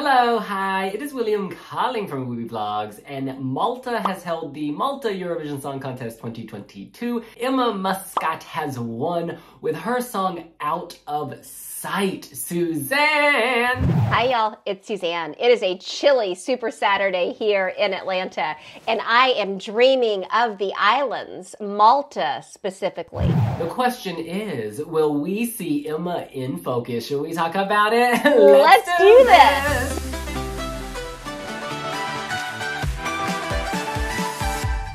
Hello, hi, it is William calling from Wiwibloggs, and Malta has held the Malta Eurovision Song Contest 2022. Emma Muscat has won with her song Out of Sight. Suzanne! Hi y'all, it's Suzanne. It is a chilly Super Saturday here in Atlanta, and I am dreaming of the islands, Malta specifically. The question is, will we see Emma in focus? Should we talk about it? Let's, Let's do, do this. this.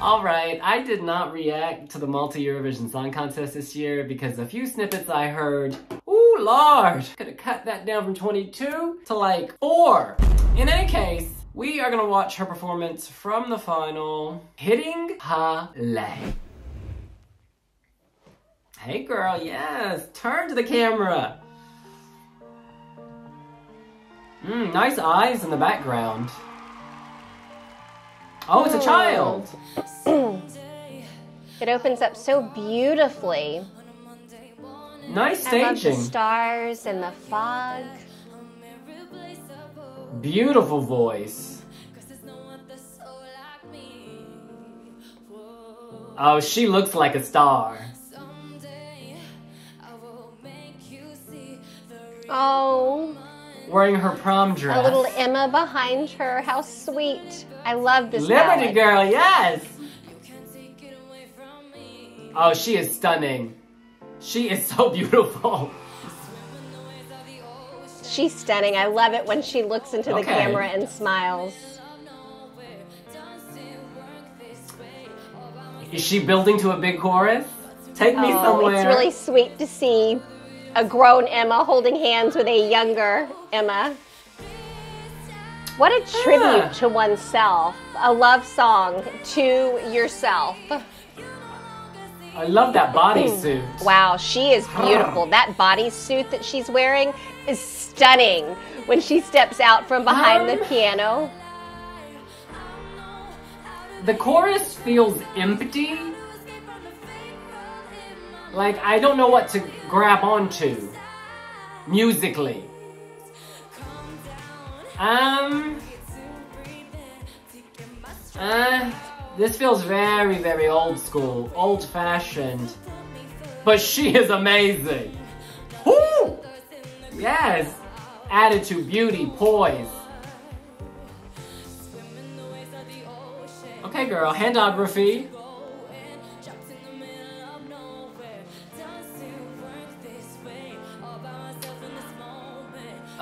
Alright, I did not react to the Malta Eurovision Song Contest this year because a few snippets I heard, ooh lord, could have cut that down from 22 to like 4. In any case, we are gonna watch her performance from the final, Hitting Ha Leg. Hey girl, yes, turn to the camera. Mmm, nice eyes in the background. Oh, it's a child. it opens up so beautifully. Nice staging. I love the stars and the fog. Beautiful voice. Oh, she looks like a star. Oh wearing her prom dress. A little Emma behind her. How sweet. I love this Liberty Girl, yes! Oh, she is stunning. She is so beautiful. She's stunning. I love it when she looks into the okay. camera and smiles. Is she building to a big chorus? Take me oh, somewhere. It's really sweet to see a grown Emma holding hands with a younger Emma. What a tribute to oneself, a love song to yourself. I love that bodysuit. wow, she is beautiful. that bodysuit that she's wearing is stunning when she steps out from behind um, the piano. The chorus feels empty like, I don't know what to grab onto musically. Um, uh, this feels very, very old school, old fashioned, but she is amazing. Woo! Yes, attitude, beauty, poise. Okay, girl, handography.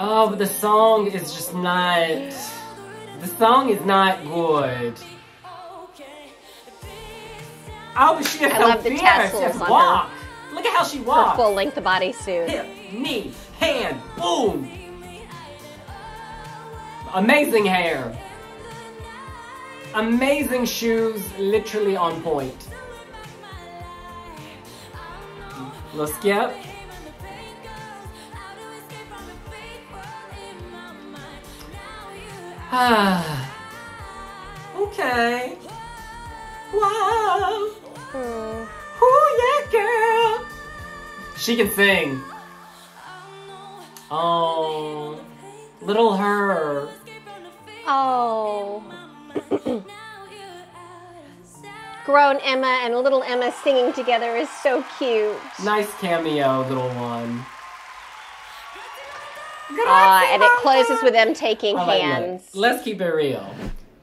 Oh, but the song is just not... The song is not good. Oh, but she has I love the tassels on walk. her. Look at how she walks. Her full-length bodysuit. Hip, knee, hand, boom. Amazing hair. Amazing shoes, literally on point. Let's get okay. Wow. Mm. Ooh, yeah, girl. She can sing. Oh, little her. Oh. Grown Emma and little Emma singing together is so cute. Nice cameo, little one. Uh, and it closes with them taking hands. Let's keep it real.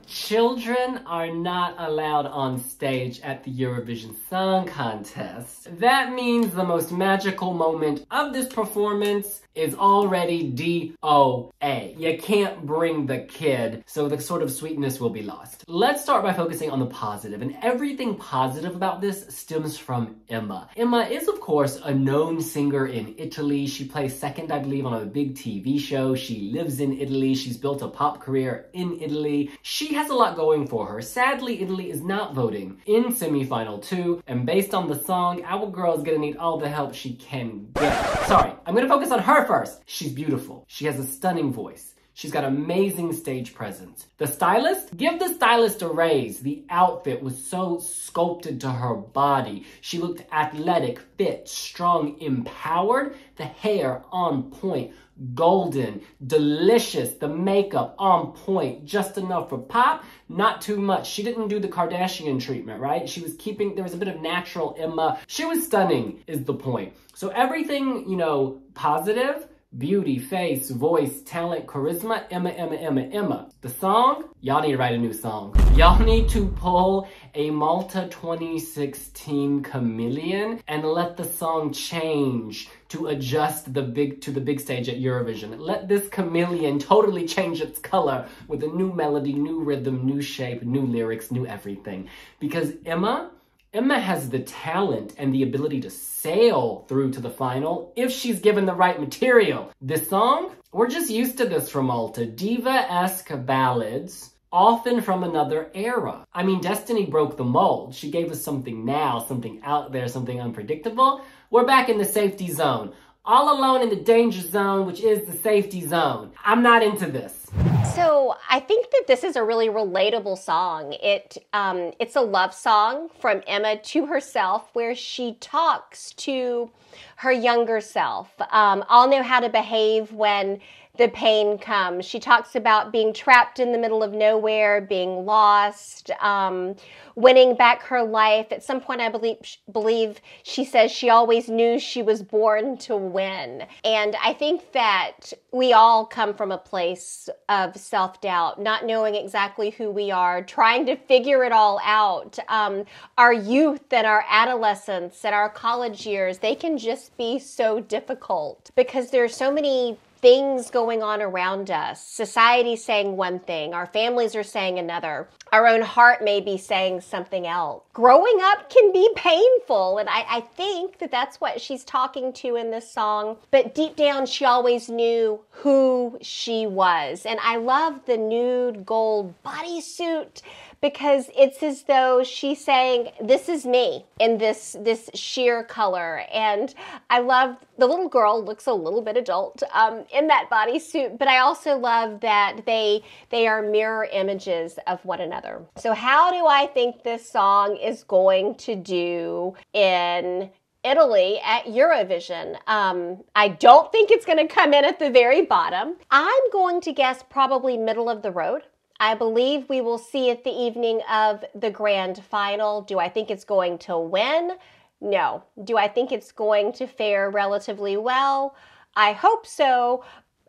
Children are not allowed on stage at the Eurovision Song Contest. That means the most magical moment of this performance is already DOA. You can't bring the kid, so the sort of sweetness will be lost. Let's start by focusing on the positive, and everything positive about this stems from Emma. Emma is, of course, a known singer in Italy. She plays second, I believe, on a big TV show. She lives in Italy. She's built a pop career in Italy. She has a lot going for her. Sadly, Italy is not voting in semifinal two, and based on the song, our girl is gonna need all the help she can get. Sorry, I'm gonna focus on her first. She's beautiful. She has a stunning voice. She's got amazing stage presence. The stylist? Give the stylist a raise. The outfit was so sculpted to her body. She looked athletic, fit, strong, empowered. The hair on point golden, delicious, the makeup on point, just enough for pop, not too much. She didn't do the Kardashian treatment, right? She was keeping, there was a bit of natural Emma. She was stunning is the point. So everything, you know, positive, beauty, face, voice, talent, charisma, Emma, Emma, Emma, Emma. The song, y'all need to write a new song. Y'all need to pull a Malta 2016 chameleon and let the song change to adjust the big to the big stage at Eurovision. Let this chameleon totally change its color with a new melody, new rhythm, new shape, new lyrics, new everything. Because Emma Emma has the talent and the ability to sail through to the final if she's given the right material. This song, we're just used to this from Malta. Diva-esque ballads, often from another era. I mean, Destiny broke the mold. She gave us something now, something out there, something unpredictable. We're back in the safety zone. All alone in the danger zone, which is the safety zone. I'm not into this. So I think that this is a really relatable song. It um, it's a love song from Emma to herself, where she talks to her younger self. Um, I'll know how to behave when the pain comes. She talks about being trapped in the middle of nowhere, being lost, um, winning back her life. At some point, I believe believe she says she always knew she was born to win. And I think that we all come from a place of self doubt, not knowing exactly who we are, trying to figure it all out. Um, our youth and our adolescence and our college years, they can just be so difficult because there are so many things going on around us. Society saying one thing, our families are saying another, our own heart may be saying something else. Growing up can be painful, and I, I think that that's what she's talking to in this song. But deep down, she always knew who she was. And I love the nude gold bodysuit because it's as though she's saying this is me in this this sheer color and i love the little girl looks a little bit adult um, in that bodysuit but i also love that they they are mirror images of one another so how do i think this song is going to do in Italy at Eurovision. Um, I don't think it's going to come in at the very bottom. I'm going to guess probably middle of the road. I believe we will see it the evening of the grand final. Do I think it's going to win? No. Do I think it's going to fare relatively well? I hope so.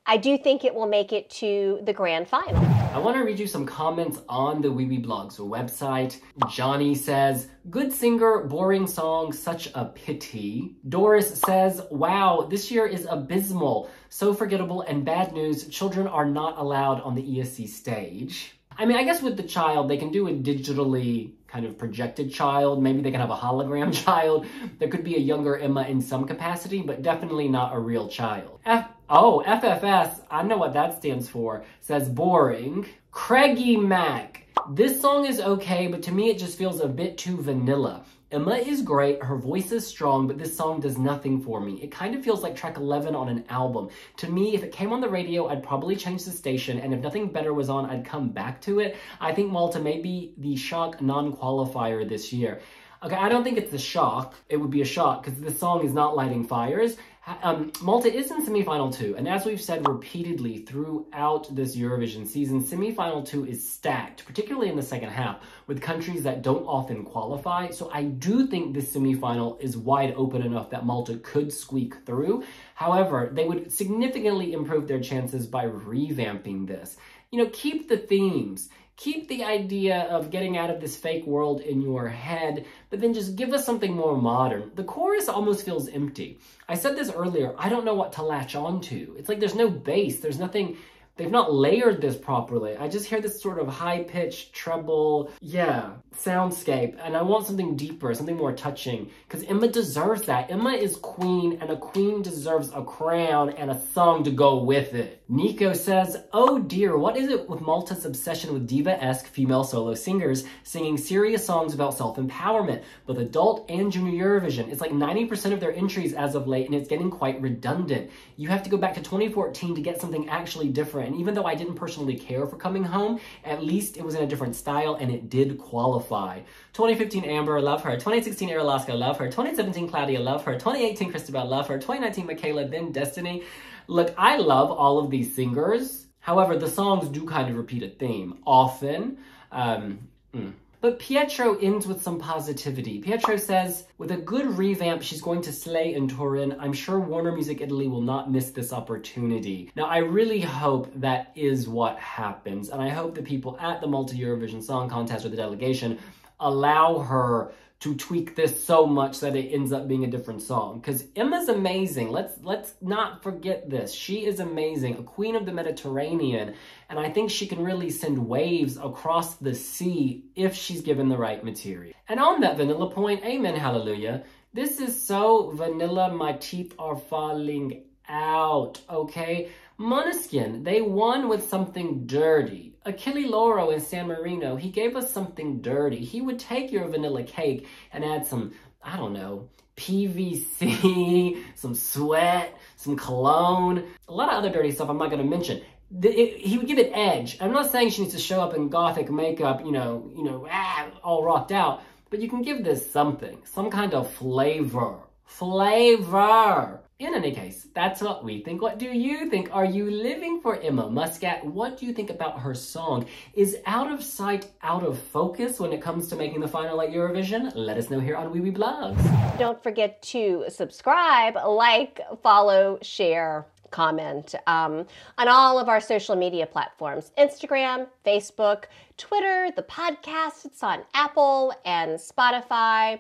I do think it will make it to the grand final. I want to read you some comments on the Wiwibloggs website. Johnny says, good singer, boring song, such a pity. Doris says, wow, this year is abysmal. So forgettable and bad news, children are not allowed on the ESC stage. I mean, I guess with the child, they can do a digitally kind of projected child. Maybe they can have a hologram child. There could be a younger Emma in some capacity, but definitely not a real child. F oh, FFS, I know what that stands for, says boring. Craigie Mac. This song is okay, but to me it just feels a bit too vanilla. Emma is great, her voice is strong, but this song does nothing for me. It kind of feels like track 11 on an album. To me, if it came on the radio, I'd probably change the station, and if nothing better was on, I'd come back to it. I think Malta may be the shock non-qualifier this year. Okay, I don't think it's a shock. It would be a shock because this song is not lighting fires. Um, Malta is in semifinal two, and as we've said repeatedly throughout this Eurovision season, semifinal two is stacked, particularly in the second half, with countries that don't often qualify. So I do think this semifinal is wide open enough that Malta could squeak through. However, they would significantly improve their chances by revamping this. You know, keep the themes keep the idea of getting out of this fake world in your head, but then just give us something more modern. The chorus almost feels empty. I said this earlier, I don't know what to latch onto. It's like there's no bass, there's nothing They've not layered this properly. I just hear this sort of high-pitched treble, yeah, soundscape, and I want something deeper, something more touching, because Emma deserves that. Emma is queen, and a queen deserves a crown and a song to go with it. Nico says, oh dear, what is it with Malta's obsession with diva-esque female solo singers singing serious songs about self-empowerment, both adult and junior Eurovision? It's like 90% of their entries as of late, and it's getting quite redundant. You have to go back to 2014 to get something actually different And even though I didn't personally care for Coming Home, at least it was in a different style and it did qualify. 2015 Amber, I love her. 2016 Ira Losco, love her. 2017 Claudia, love her. 2018 Christabel, love her. 2019 Michela, then Destiny. Look, I love all of these singers. However, the songs do kind of repeat a theme often. Um, mm. But Pietro ends with some positivity. Pietro says, with a good revamp, she's going to slay in Turin. I'm sure Warner Music Italy will not miss this opportunity. Now, I really hope that is what happens. And I hope the people at the Malta Eurovision Song Contest or the delegation allow her to tweak this so much that it ends up being a different song. Because Emma's amazing. Let's let's not forget this. She is amazing, a queen of the Mediterranean, and I think she can really send waves across the sea if she's given the right material. And on that vanilla point, amen, hallelujah. This is so vanilla, my teeth are falling out, okay? Måneskin, they won with something dirty. Achille Lauro in San Marino, he gave us something dirty. He would take your vanilla cake and add some, I don't know, PVC, some sweat, some cologne, a lot of other dirty stuff I'm not going to mention. The, it, he would give it edge. I'm not saying she needs to show up in gothic makeup, you know, you know, ah, all rocked out, but you can give this something, some kind of flavor. Flavor. In any case, that's what we think. What do you think? Are you living for Emma Muscat? What do you think about her song? Is out of sight, out of focus when it comes to making the final at Eurovision? Let us know here on Wiwibloggs. Don't forget to subscribe, like, follow, share, comment um, on all of our social media platforms Instagram, Facebook, Twitter, the podcast. It's on Apple and Spotify.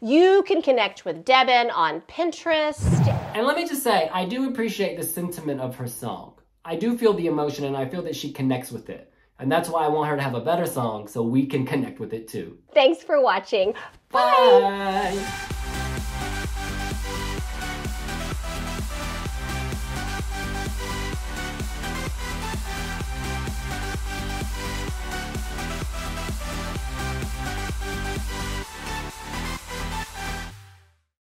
You can connect with Devin on Pinterest. And let me just say, I do appreciate the sentiment of her song. I do feel the emotion and I feel that she connects with it. And that's why I want her to have a better song so we can connect with it too. Thanks for watching. Bye. Bye.